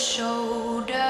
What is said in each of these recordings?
shoulder.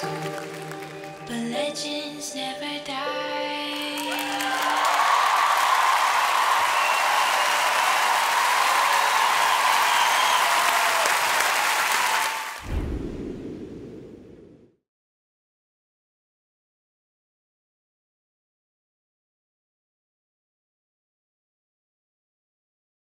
But legends never